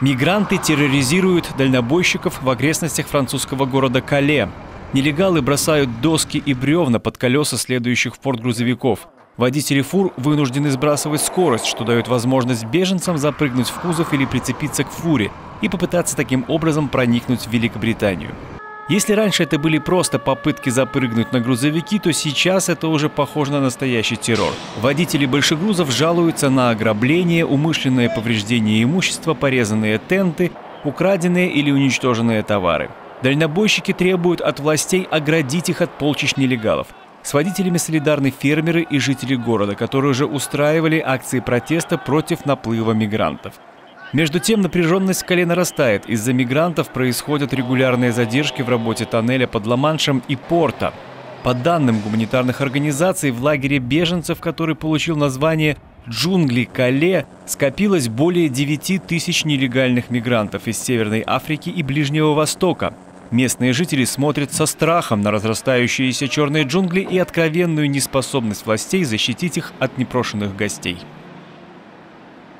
Мигранты терроризируют дальнобойщиков в окрестностях французского города Кале. Нелегалы бросают доски и бревна под колеса следующих в порт грузовиков. Водители фур вынуждены сбрасывать скорость, что дает возможность беженцам запрыгнуть в кузов или прицепиться к фуре и попытаться таким образом проникнуть в Великобританию. Если раньше это были просто попытки запрыгнуть на грузовики, то сейчас это уже похоже на настоящий террор. Водители большегрузов жалуются на ограбление, умышленное повреждение имущества, порезанные тенты, украденные или уничтоженные товары. Дальнобойщики требуют от властей оградить их от полчищ нелегалов. С водителями солидарны фермеры и жители города, которые уже устраивали акции протеста против наплыва мигрантов. Между тем напряженность в скале нарастает. Из-за мигрантов происходят регулярные задержки в работе тоннеля под Ла-Маншем и порта. По данным гуманитарных организаций, в лагере беженцев, который получил название «Джунгли Кале», скопилось более 9 тысяч нелегальных мигрантов из Северной Африки и Ближнего Востока. Местные жители смотрят со страхом на разрастающиеся черные джунгли и откровенную неспособность властей защитить их от непрошенных гостей.